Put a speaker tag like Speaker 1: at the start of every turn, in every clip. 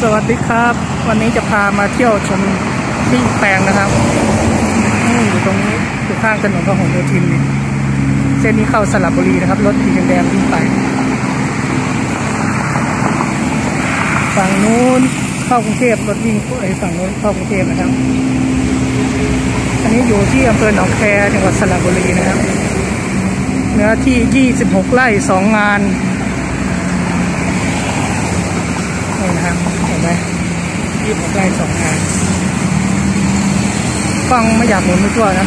Speaker 1: สวัสดีครับ วันนี้จะพามาเที่ยวชมที่แปลงนะครับนี่อยู่ตรงนี้อยู่ข้างถนนพหลโยธินนี่เส้นนี้เข้าสระบุรีนะครับ รถสีแดงวิ่งไป ฝั่งนู้นเข้ากรุงเทพรถวิ่งไอ้ฝั่งนู้นเข้ากรุงเทพนะครับ อันนี้อยู่ที่อำเภอหนองแคจังหวัดสระบุรีนะครับ เนื้อที่ 26 ไร่ 2 งาน นี่นะครับเห็นไหมยี่สิบไร่สองงานกล้องไม่อยากหมุนไปทั่วนะ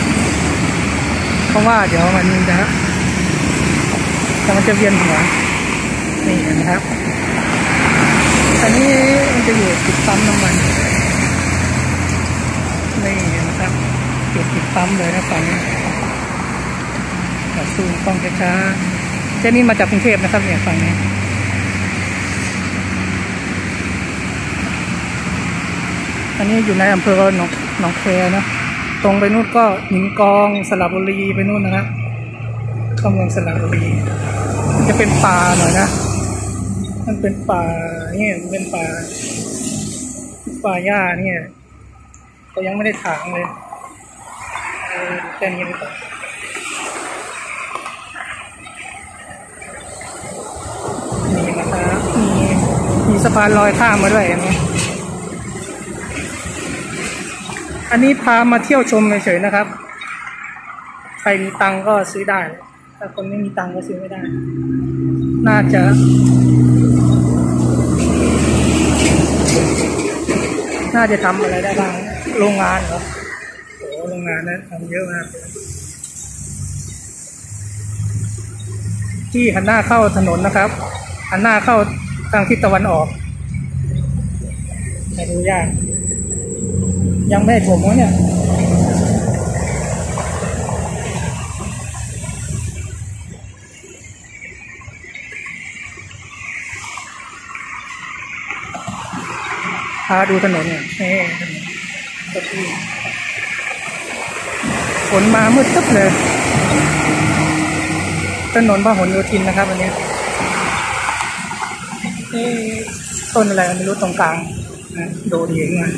Speaker 1: เพราะว่าเดี๋ยวมันจะแต่มันจะเวียนหัวนี่เห็นะครับอันนี้มันจะอยู่ติดปั๊มน้ำมันนี่นะครับอยู่ติดปั๊มเลยนะฝั่งนี้ตัดซูมกล้องช้าๆเจ้านี่มาจากกรุงเทพนะครับเนี่ยฝั่งนี้ อันนี้อยู่ในอำเภอหนองหนองแคนะตรงไปนู่นก็หินกองสระบุรีไปนู่นนะครับเข้าเมืองสระบุรี จะเป็นป่าหน่อยนะ มันเป็นป่าเนี่ยมันเป็นป่าป่าหญ้าเนี่ยเขายังไม่ได้ถางเลยเออแค่นี้ดีกว่านี่นะครับมีมีสะพานลอยข้ามมาด้วยอย่างนี้ย อันนี้พามาเที่ยวชมเฉยๆนะครับ ใครมีตังก็ซื้อได้ ถ้าคนไม่มีตังก็ซื้อไม่ได้ น่าจะน่าจะทำอะไรได้บ้างโรงงานเหรอโอ้โรงงานนั้นทำเยอะมากที่หันหน้าเข้าถนนนะครับ หันหน้าเข้าทางทิศตะวันออกแต่ดูยาก ยังไม่ได้ถมวะเนี่ยพาดูถนนเนี่ยนี่ถนนที่ฝนมามืดตึ๊บเลย ถนนพหลโยธินนะครับอันนี้นี่ต้นอะไรไม่รู้ตรงกลางนะดูดีเองนะ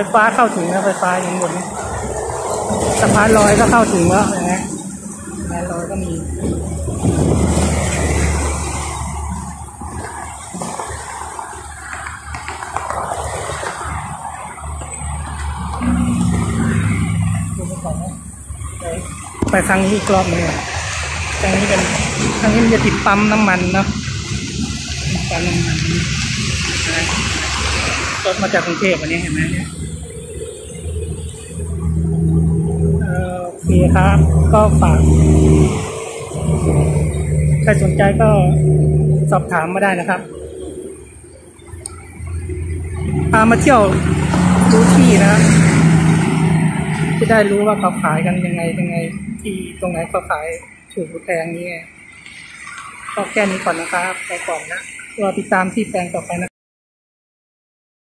Speaker 1: ฟฟ้าเข้าถึงนะไฟฟ้ายังบนสะพานลอยก็เข้าถึงแล้วนะสะพานลอยก็มีดูไปก่อนนะไปไปทางนี้อีกรอบหนึงอะทางนี้เป็นทางนี้มันจะติดปั๊มน้ำมันเนาะปั๊มน้ำมันนะรถมาจากกรุงเทพอันนี้เห็นไหมเนี่ย เอ่อโอเคครับ ก็ฝากใครสนใจก็สอบถามมาได้นะครับพามาเที่ยวดูที่นะครับจะได้รู้ว่าเขาขายกันยังไงยังไง ที่ตรงไหนเขาขายถูกหรือแพงนี้ก็แค่นี้ก่อนนะครับ ไปก่อนนะรอติดตามที่แปลงต่อไปนะ